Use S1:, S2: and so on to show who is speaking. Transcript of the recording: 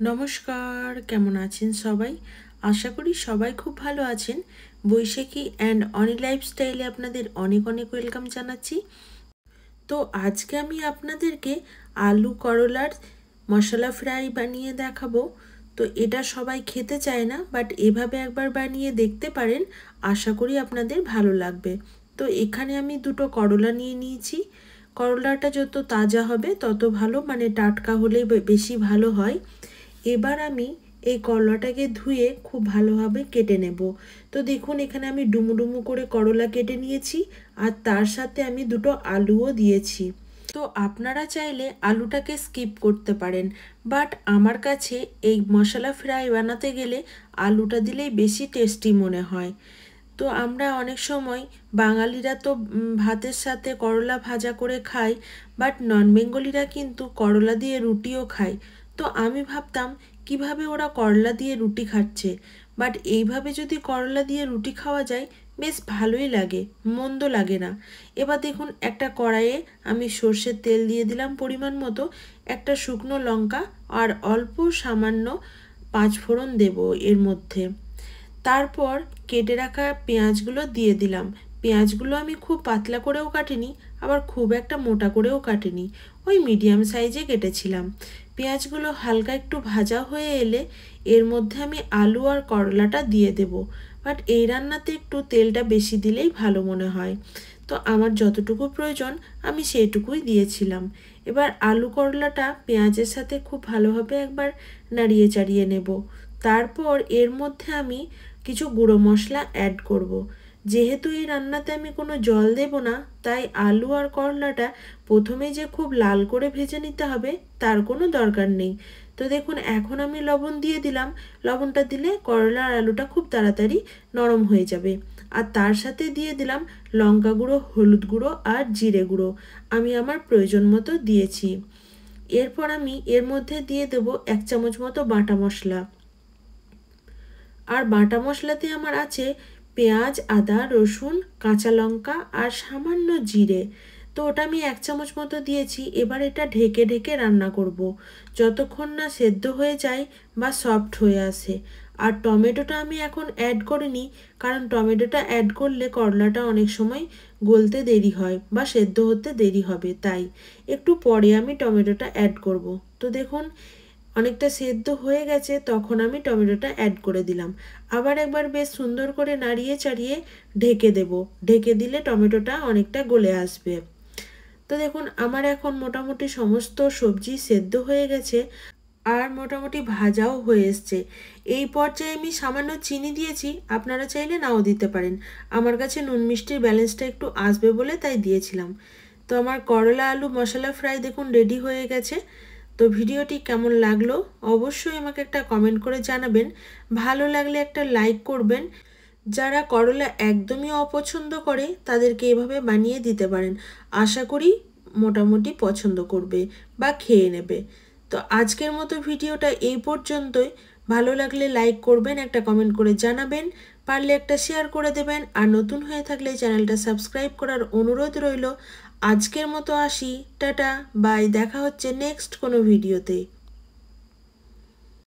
S1: নমস্কার, কেমন আছেন সবাই? আশা করি সবাই খুব ভালো আছেন। বৈশাখী অ্যান্ড অনি লাইফস্টাইলে আপনাদের অনেক অনেক ওয়েলকাম জানাচ্ছি। তো আজকে আমি আপনাদেরকে আলু করলার মশলা ফ্রাই বানিয়ে দেখাবো। তো এটা সবাই খেতে চায় না বাট এভাবে একবার বানিয়ে দেখতে পারেন, আশা করি আপনাদের ভালো লাগবে। তো এখানে আমি দুটো করলা নিয়ে নিয়েছি। করলাটা যত তাজা হবে, তত ভালো মানে টাটকা হলেই বেশি ভালো হয়। এবার আমি এই করলাটাকে ধুয়ে খুব ভালোভাবে কেটে নেব। তো দেখুন, এখানে আমি ডুমু ডুমু করে করলা কেটে নিয়েছি আর তার সাথে আমি দুটো আলুও দিয়েছি। তো আপনারা চাইলে আলুটাকে স্কিপ করতে পারেন, বাট আমার কাছে এই মশলা ফ্রাই বানাতে গেলে আলুটা দিলেই বেশি টেস্টি মনে হয়। তো আমরা অনেক সময় বাঙালিরা তো ভাতের সাথে করলা ভাজা করে খাই, বাট নন বেঙ্গলিরা কিন্তু করলা দিয়ে রুটিও খায়। তো আমি ভাবতাম, কীভাবে ওরা করলা দিয়ে রুটি খাচ্ছে? বাট এইভাবে যদি করলা দিয়ে রুটি খাওয়া যায়, বেশ ভালোই লাগে, মন্দ লাগে না। এবার দেখুন, একটা কড়াইয়ে আমি সর্ষের তেল দিয়ে দিলাম পরিমাণ মতো, একটা শুকনো লঙ্কা আর অল্প সামান্য পাঁচ ফোড়ন দেব এর মধ্যে। তারপর কেটে রাখা পেঁয়াজগুলো দিয়ে দিলাম। পেঁয়াজগুলো আমি খুব পাতলা করেও কাটিনি আবার খুব একটা মোটা করেও কাটিনি। ওই মিডিয়াম সাইজে কেটেছিলাম। পেঁয়াজগুলো হালকা একটু ভাজা হয়ে এলে এর মধ্যে আমি আলু আর করলাটা দিয়ে দেব। বাট এই রান্নাতে একটু তেলটা বেশি দিলেই ভালো মনে হয়। তো আমার যতটুকু প্রয়োজন, আমি সেইটুকুই দিয়েছিলাম। এবার আলু করলাটা পেঁয়াজের সাথে খুব ভালোভাবে একবার নাড়িয়ে চাড়িয়ে নেব। তারপর এর মধ্যে আমি কিছু গুঁড়ো মশলা অ্যাড করব। যেহেতু এই রান্নাতে আমি কোনো জল দেব না, তাই আলু আর করলাটা প্রথমে যে খুব লাল করে ভেজে নিতে হবে, তার কোনো দরকার নেই। তো দেখুন, এখন আমি লবণ দিয়ে দিলাম। লবণটা দিলে করলা আর আলুটা খুব তাড়াতাড়ি নরম হয়ে যাবে। আর তার সাথে দিয়ে দিলাম লঙ্কা গুঁড়ো, হলুদ গুঁড়ো আর জিরে গুঁড়ো। আমি আমার প্রয়োজন মতো দিয়েছি। এরপর আমি এর মধ্যে দিয়ে দেব এক চামচ মতো বাটা মশলা। আর বাটা মশলাতে আমার আছে পেঁয়াজ, আদা, রসুন, কাঁচা লঙ্কা আর সামান্য জিরে তো ওটা আমি এক চামচ মতো দিয়েছি এবার এটা ঢেকে ঢেকে রান্না করব। যতক্ষণ না সেদ্ধ হয়ে যায় বা সফট হয়ে আসে আর টমেটোটা আমি এখন অ্যাড করিনি, কারণ টমেটোটা অ্যাড করলে করলাটা অনেক সময় গলতে দেরি হয় বা সেদ্ধ হতে দেরি হবে তাই একটু পরে আমি টমেটোটা অ্যাড করব। তো দেখুন অনেকটা সেদ্ধ হয়ে গেছে, তখন আমি টমেটোটা অ্যাড করে দিলাম। আবার একবার বেশ সুন্দর করে নাড়িয়ে চাড়িয়ে ঢেকে দেব। ঢেকে দিলে টমেটোটা অনেকটা গলে আসবে। তো দেখুন, আমার এখন মোটামুটি সমস্ত সবজি সেদ্ধ হয়ে গেছে আর মোটামুটি ভাজাও হয়ে এসছে। এই পর্যায়ে আমি সামান্য চিনি দিয়েছি, আপনারা চাইলে নাও দিতে পারেন। আমার কাছে নুন মিষ্টির ব্যালেন্সটা একটু আসবে বলে তাই দিয়েছিলাম। তো আমার করলা আলু মশলা ফ্রাই দেখুন রেডি হয়ে গেছে। তো ভিডিওটি কেমন লাগল অবশ্যই আমাকে একটা কমেন্ট করে জানাবেন। ভালো লাগলে একটা লাইক করবেন। যারা করলা একদমই অপছন্দ করে, তাদেরকে এভাবে বানিয়ে দিতে পারেন। আশা করি মোটামুটি পছন্দ করবে বা খেয়ে নেবে। তো আজকের মতো ভিডিওটা এই পর্যন্তই। ভালো লাগলে লাইক করবেন, একটা কমেন্ট করে জানাবেন। পারলে একটা শেয়ার করে দেবেন। আর নতুন হয়ে থাকলে চ্যানেলটা সাবস্ক্রাইব করার অনুরোধ রইল। আজকের মতো আসি টাটা বাই দেখা হচ্ছে নেক্সট কোনো ভিডিওতে